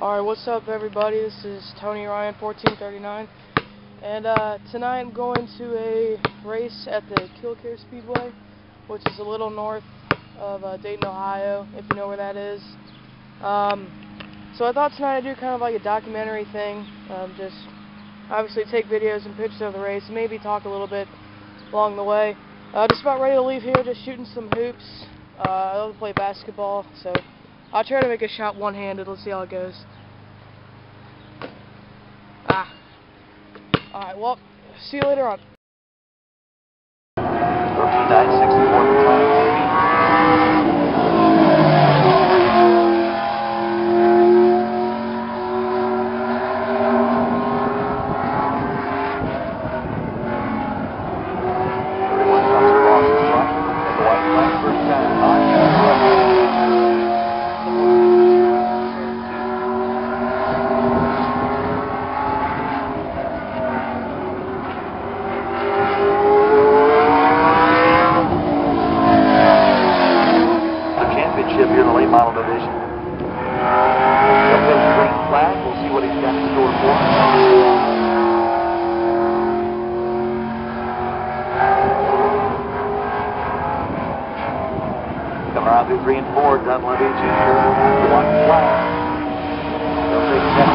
Alright, what's up everybody? This is Tony Ryan, 1439. And uh, tonight I'm going to a race at the Kil-Kare Speedway, which is a little north of uh, Dayton, Ohio, if you know where that is. Um, so I thought tonight I'd do kind of like a documentary thing, um, just obviously take videos and pictures of the race, maybe talk a little bit along the way. Uh, just about ready to leave here, just shooting some hoops. Uh, I love to play basketball, so I'll try to make a shot one-handed. Let's see how it goes. Ah. Alright, well, see you later on. 39, 64 Everyone comes across the front. The white flag first time on. The championship here in the late model division. Up goes the green flag. We'll see what he's got in store for us. Coming around through three and four, Dunleavy flag.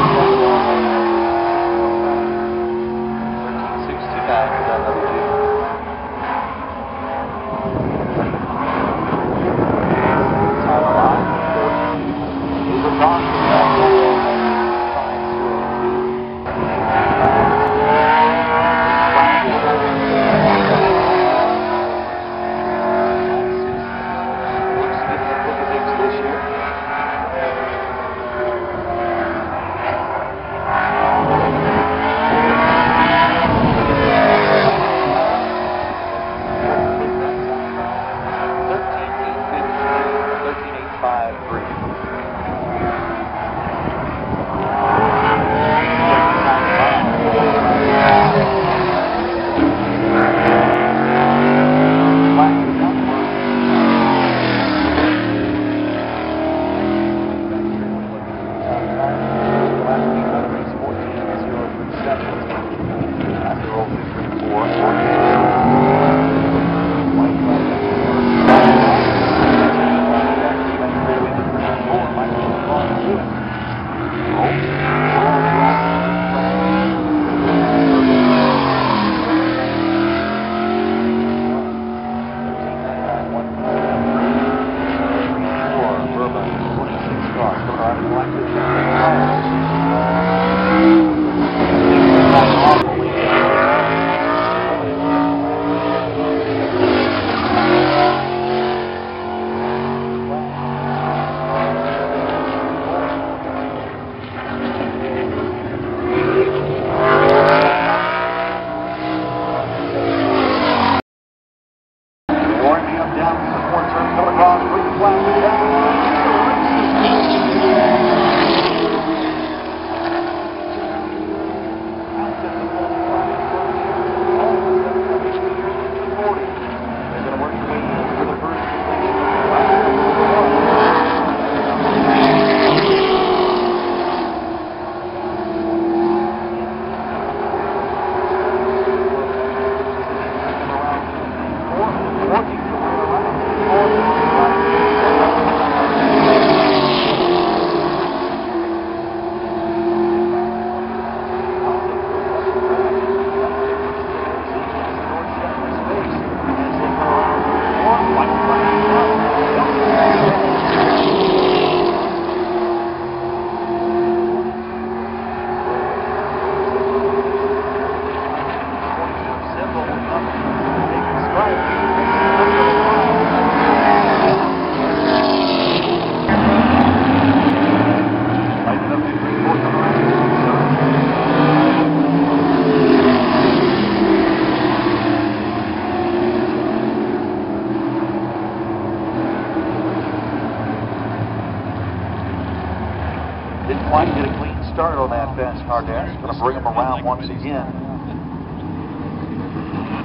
to bring him around once again.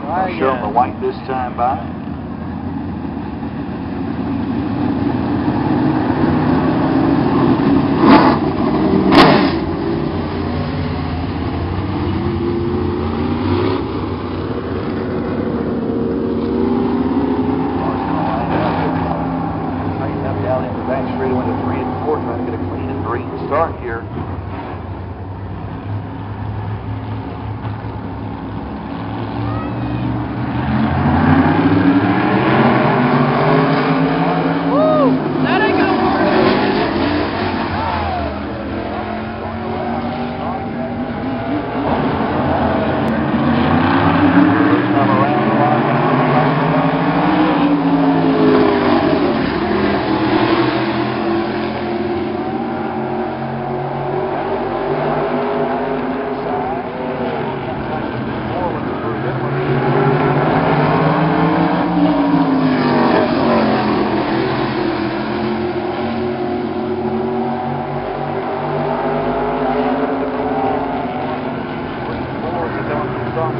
I'll show him the white this time by. Down the back straight, three and four, to get a clean and green start here.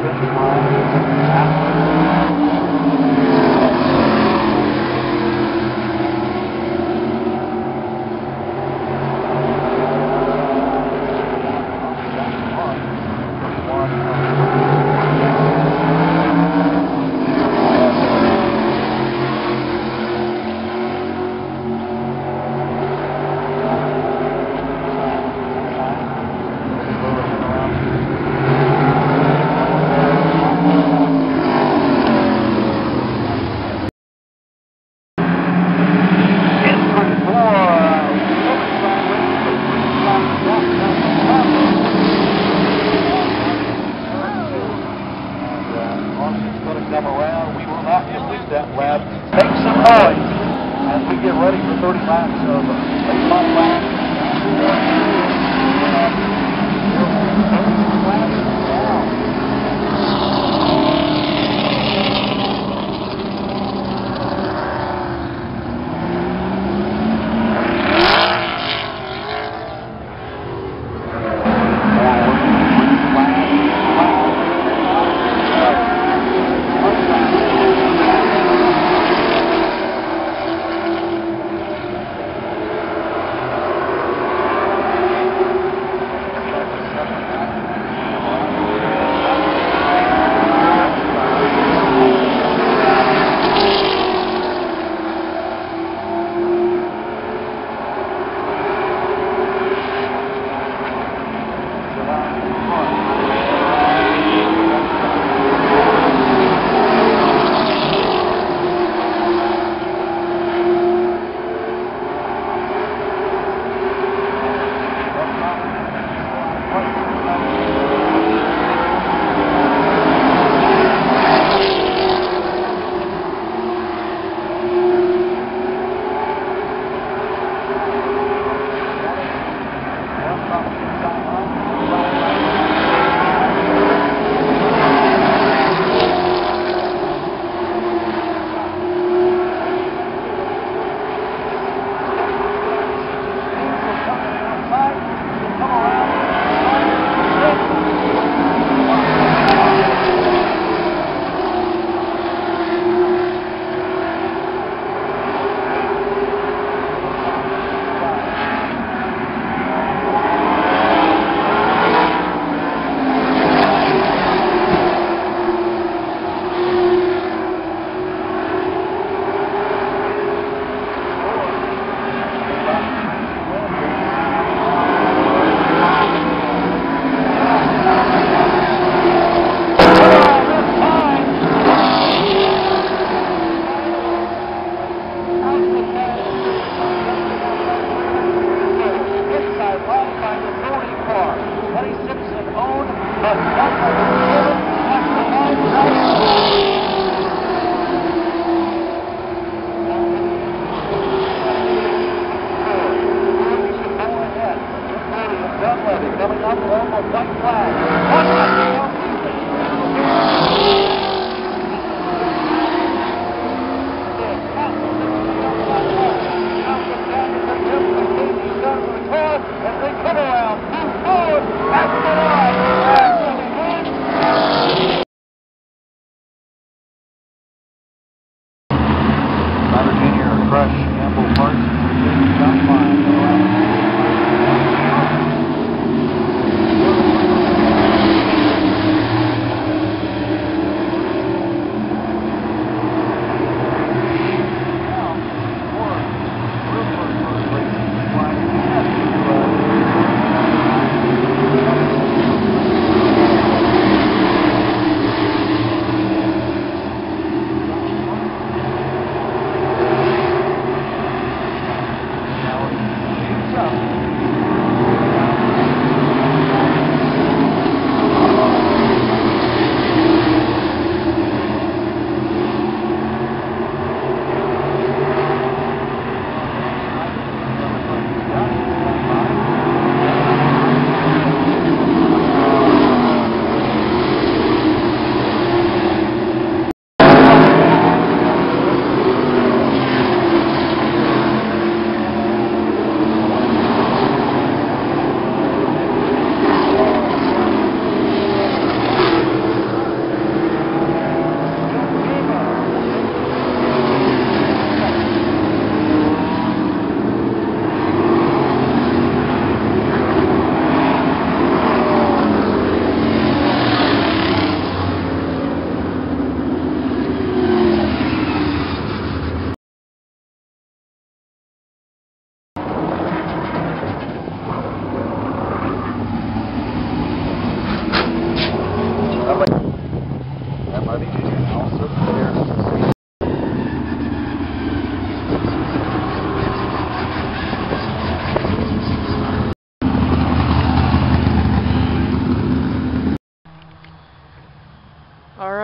Come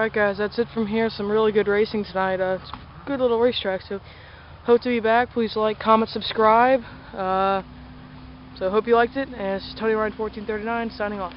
Alright guys, that's it from here. Some really good racing tonight. Uh, it's a good little racetrack, so hope to be back. Please like, comment, subscribe. Uh, so hope you liked it, and it's Tony Ryan 1439 signing off.